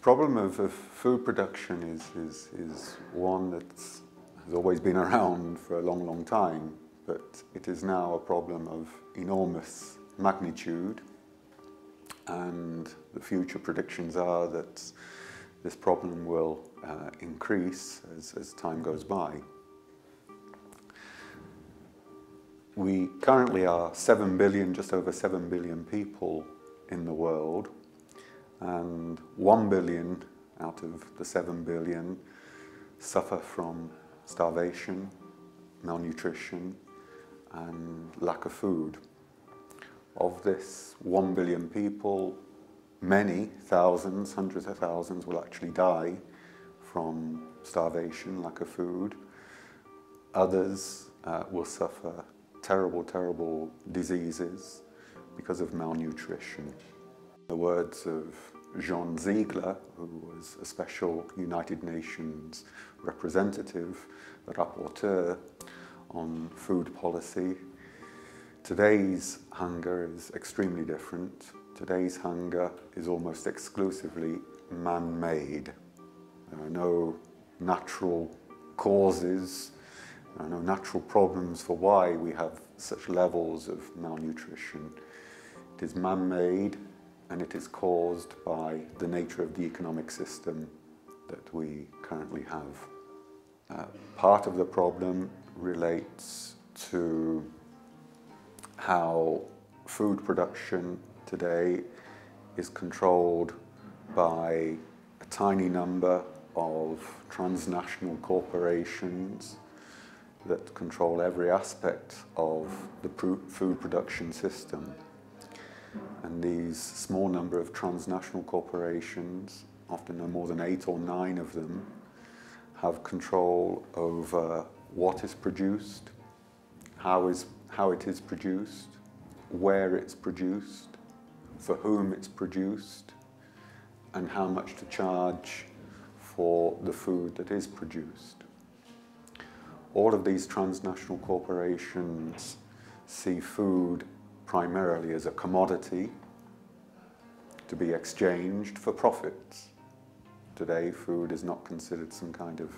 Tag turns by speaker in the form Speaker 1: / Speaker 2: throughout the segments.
Speaker 1: problem of, of food production is, is, is one that has always been around for a long, long time, but it is now a problem of enormous magnitude and the future predictions are that this problem will uh, increase as, as time goes by. We currently are 7 billion, just over 7 billion people in the world and 1 billion out of the 7 billion suffer from starvation, malnutrition and lack of food. Of this 1 billion people, many, thousands, hundreds of thousands will actually die from starvation, lack of food. Others uh, will suffer terrible, terrible diseases because of malnutrition. The words of Jean Ziegler, who was a special United Nations representative, the rapporteur on food policy. Today's hunger is extremely different. Today's hunger is almost exclusively man-made. There are no natural causes, there are no natural problems for why we have such levels of malnutrition. It is man-made and it is caused by the nature of the economic system that we currently have. Uh, part of the problem relates to how food production today is controlled by a tiny number of transnational corporations that control every aspect of the food production system. And these small number of transnational corporations, often no more than eight or nine of them, have control over what is produced, how, is, how it is produced, where it's produced, for whom it's produced, and how much to charge for the food that is produced. All of these transnational corporations see food primarily as a commodity to be exchanged for profits. Today, food is not considered some kind of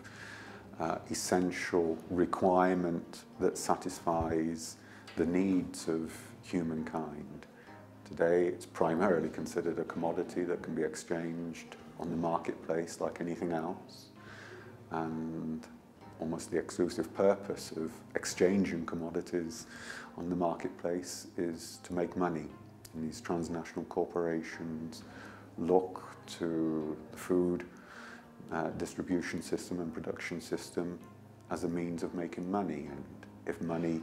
Speaker 1: uh, essential requirement that satisfies the needs of humankind. Today, it's primarily considered a commodity that can be exchanged on the marketplace like anything else. And almost the exclusive purpose of exchanging commodities on the marketplace is to make money. And these transnational corporations look to the food uh, distribution system and production system as a means of making money. And if money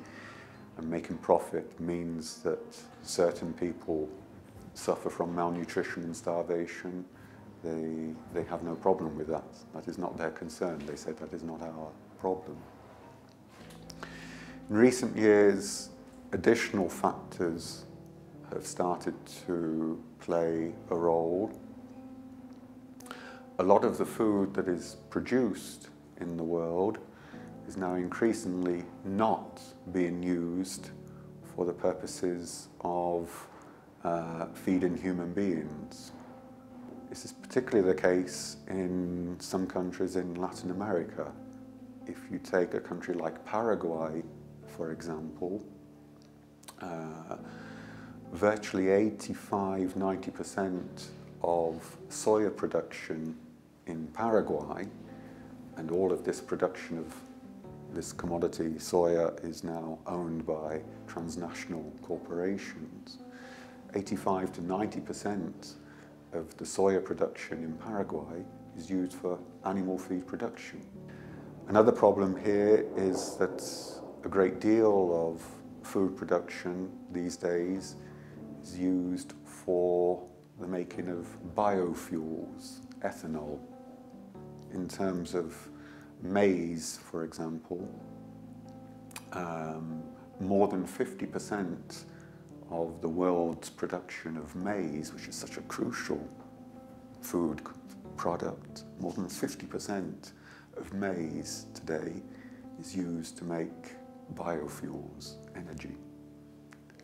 Speaker 1: and making profit means that certain people suffer from malnutrition and starvation, they, they have no problem with that. That is not their concern. They say that is not our problem. In recent years, additional factors have started to play a role. A lot of the food that is produced in the world is now increasingly not being used for the purposes of uh, feeding human beings. This is particularly the case in some countries in Latin America. If you take a country like Paraguay, for example, uh, virtually 85, 90% of soya production in Paraguay, and all of this production of this commodity, soya, is now owned by transnational corporations. 85 to 90% of the soya production in Paraguay is used for animal feed production. Another problem here is that a great deal of food production these days is used for the making of biofuels, ethanol. In terms of maize, for example, um, more than 50% of the world's production of maize, which is such a crucial food product, more than 50% of maize today is used to make biofuels energy.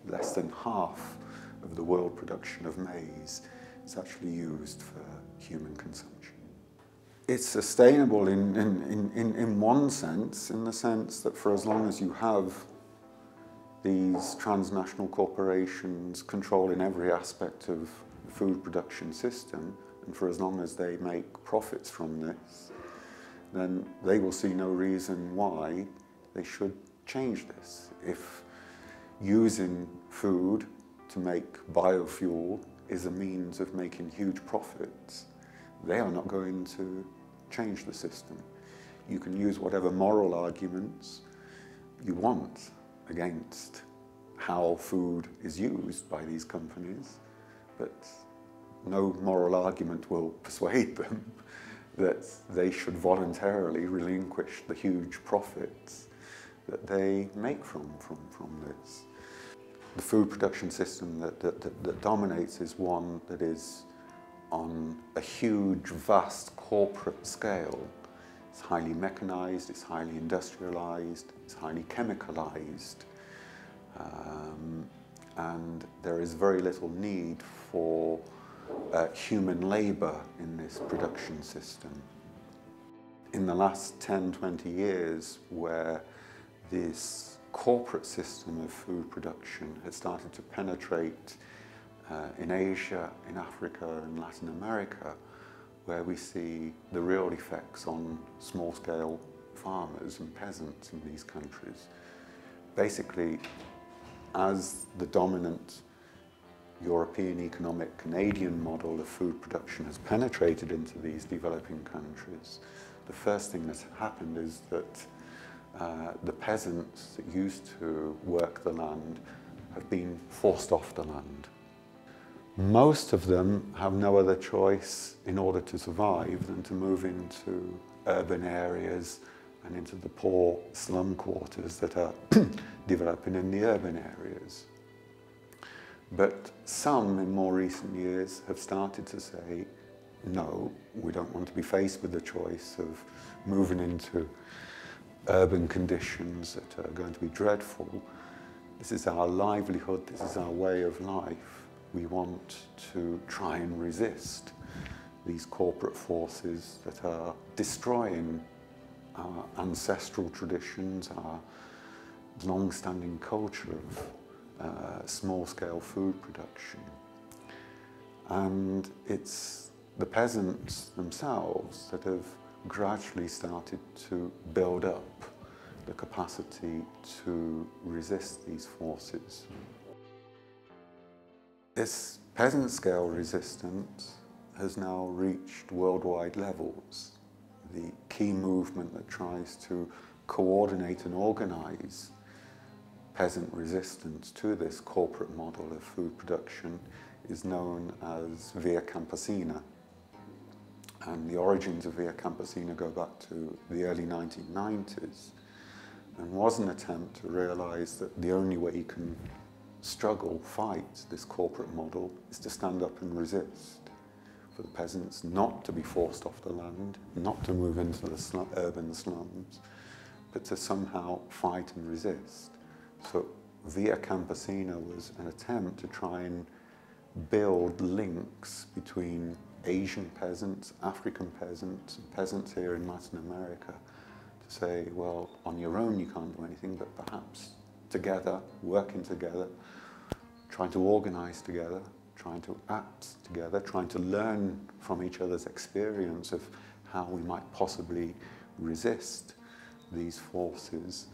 Speaker 1: Less than half of the world production of maize is actually used for human consumption. It's sustainable in, in, in, in one sense, in the sense that for as long as you have these transnational corporations controlling every aspect of the food production system, and for as long as they make profits from this, then they will see no reason why they should change this. If using food to make biofuel is a means of making huge profits, they are not going to change the system. You can use whatever moral arguments you want against how food is used by these companies, but no moral argument will persuade them that they should voluntarily relinquish the huge profits that they make from, from, from this. The food production system that, that, that, that dominates is one that is on a huge, vast corporate scale. It's highly mechanized, it's highly industrialized, it's highly chemicalized, um, and there is very little need for uh, human labor in this production system. In the last 10, 20 years, where this corporate system of food production has started to penetrate uh, in Asia, in Africa and Latin America, where we see the real effects on small-scale farmers and peasants in these countries. Basically, as the dominant European economic Canadian model of food production has penetrated into these developing countries, the first thing that's happened is that uh, the peasants that used to work the land have been forced off the land. Most of them have no other choice in order to survive than to move into urban areas and into the poor slum quarters that are developing in the urban areas. But some in more recent years have started to say, no, we don't want to be faced with the choice of moving into urban conditions that are going to be dreadful. This is our livelihood, this is our way of life. We want to try and resist these corporate forces that are destroying our ancestral traditions, our long-standing culture of uh, small-scale food production. And it's the peasants themselves that have gradually started to build up the capacity to resist these forces. This peasant scale resistance has now reached worldwide levels. The key movement that tries to coordinate and organize peasant resistance to this corporate model of food production is known as Via Campesina. And the origins of Via Campesina go back to the early 1990s and was an attempt to realize that the only way you can struggle, fight this corporate model is to stand up and resist. For the peasants not to be forced off the land, not to move into the urban slums, but to somehow fight and resist. So Via Campesina was an attempt to try and build links between Asian peasants, African peasants, and peasants here in Latin America to say, well, on your own you can't do anything, but perhaps together, working together, trying to organize together, trying to act together, trying to learn from each other's experience of how we might possibly resist these forces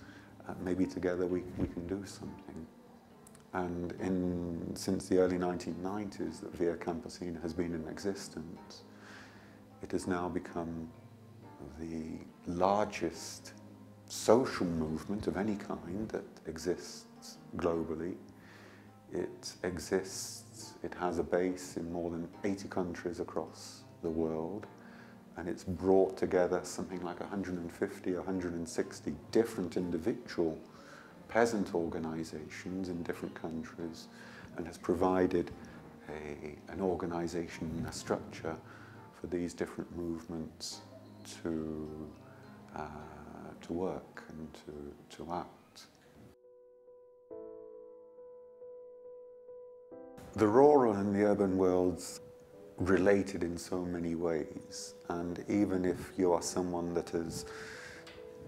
Speaker 1: maybe together we, we can do something. And in, since the early 1990s that Via Campesina has been in existence, it has now become the largest social movement of any kind that exists globally. It exists, it has a base in more than 80 countries across the world and it's brought together something like 150, 160 different individual peasant organizations in different countries and has provided a, an organization a structure for these different movements to, uh, to work and to, to act. The rural and the urban worlds related in so many ways. And even if you are someone that has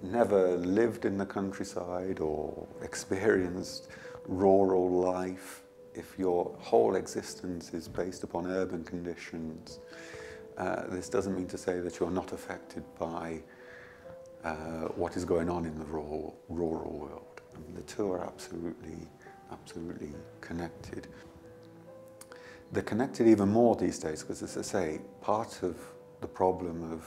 Speaker 1: never lived in the countryside or experienced rural life, if your whole existence is based upon urban conditions, uh, this doesn't mean to say that you're not affected by uh, what is going on in the rural, rural world. I mean, the two are absolutely, absolutely connected. They're connected even more these days because, as I say, part of the problem of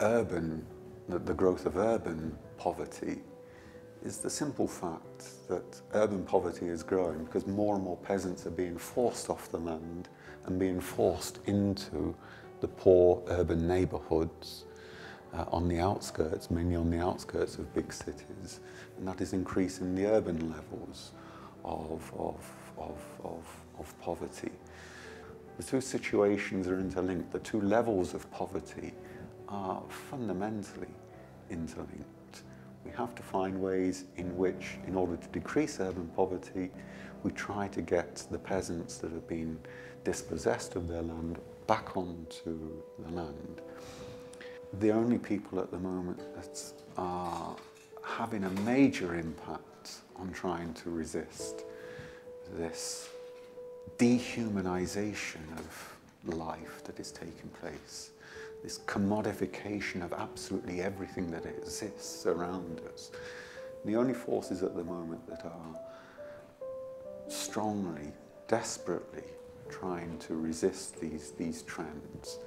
Speaker 1: urban, the, the growth of urban poverty is the simple fact that urban poverty is growing because more and more peasants are being forced off the land and being forced into the poor urban neighbourhoods uh, on the outskirts, mainly on the outskirts of big cities, and that is increasing the urban levels of, of, of, of, of poverty. The two situations are interlinked. The two levels of poverty are fundamentally interlinked. We have to find ways in which, in order to decrease urban poverty, we try to get the peasants that have been dispossessed of their land back onto the land. The only people at the moment that are having a major impact on trying to resist this dehumanization of life that is taking place, this commodification of absolutely everything that exists around us. The only forces at the moment that are strongly, desperately trying to resist these, these trends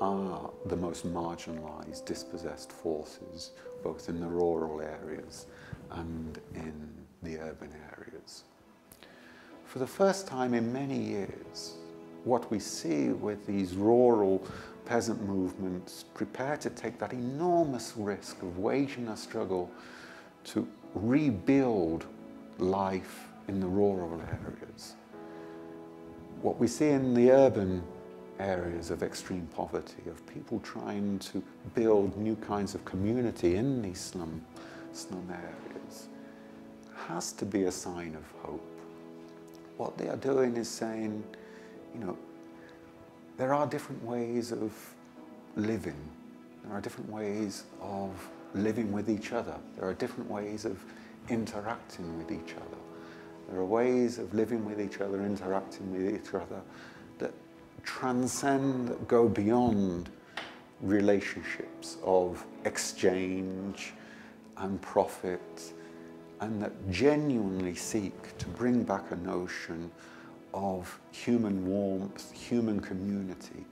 Speaker 1: are the most marginalized, dispossessed forces, both in the rural areas and in the urban areas. For the first time in many years, what we see with these rural peasant movements prepared to take that enormous risk of waging a struggle to rebuild life in the rural areas what we see in the urban areas of extreme poverty, of people trying to build new kinds of community in these slum, slum areas, has to be a sign of hope. What they are doing is saying, you know, there are different ways of living. There are different ways of living with each other. There are different ways of interacting with each other. There are ways of living with each other, interacting with each other that transcend, that go beyond relationships of exchange and profit, and that genuinely seek to bring back a notion of human warmth, human community.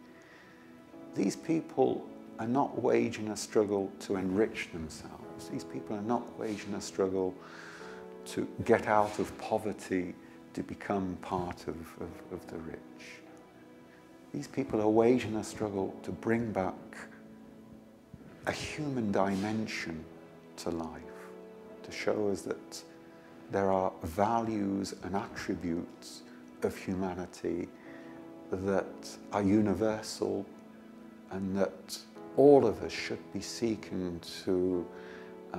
Speaker 1: These people are not waging a struggle to enrich themselves. These people are not waging a struggle to get out of poverty to become part of, of, of the rich. These people are waging a struggle to bring back a human dimension to life, to show us that there are values and attributes of humanity that are universal and that all of us should be seeking to uh,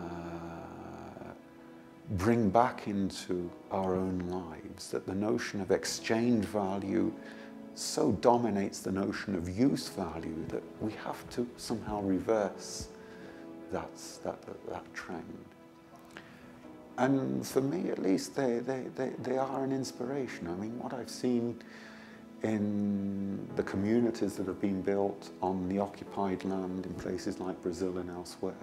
Speaker 1: bring back into our own lives, that the notion of exchange value so dominates the notion of use value that we have to somehow reverse that, that, that, that trend. And for me, at least, they, they, they, they are an inspiration. I mean, what I've seen in the communities that have been built on the occupied land in places like Brazil and elsewhere,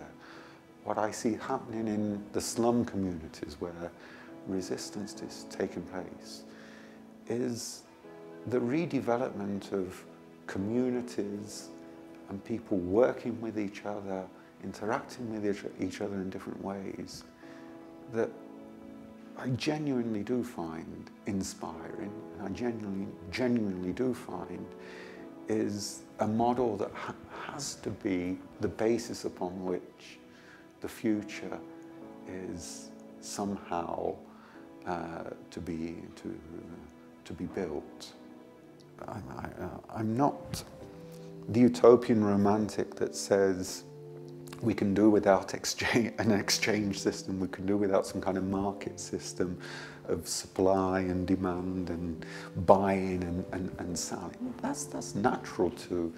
Speaker 1: what I see happening in the slum communities where resistance is taking place is the redevelopment of communities and people working with each other, interacting with each other in different ways that I genuinely do find inspiring, and I genuinely, genuinely do find is a model that ha has to be the basis upon which the future is somehow uh, to be to to be built. I'm, I, uh, I'm not the utopian romantic that says we can do without exchange, an exchange system, we can do without some kind of market system of supply and demand and buying and, and, and selling. That's, that's natural to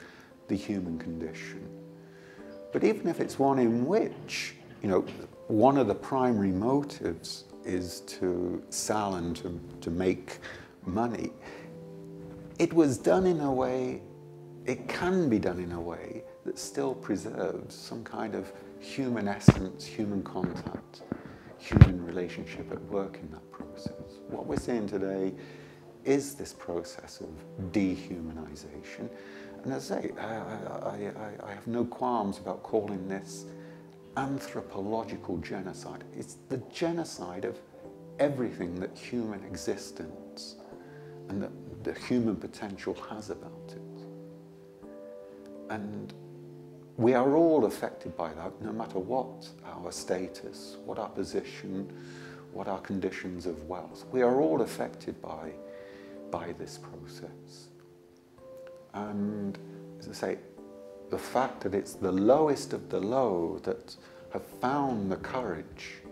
Speaker 1: the human condition. But even if it's one in which, you know, one of the primary motives is to sell and to, to make money, it was done in a way, it can be done in a way that still preserves some kind of human essence, human contact, human relationship at work in that process. What we're seeing today is this process of dehumanization. And as I say, I, I, I, have no qualms about calling this anthropological genocide. It's the genocide of everything that human existence and that the human potential has about it. And we are all affected by that, no matter what our status, what our position, what our conditions of wealth. We are all affected by, by this process. And as I say, the fact that it's the lowest of the low that have found the courage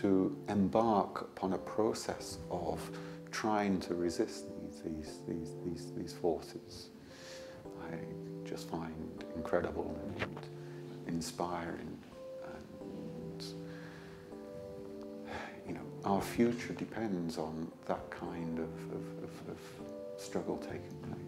Speaker 1: to embark upon a process of trying to resist these, these, these, these, these forces, I just find incredible and inspiring. And, you know, our future depends on that kind of, of, of, of struggle taking place.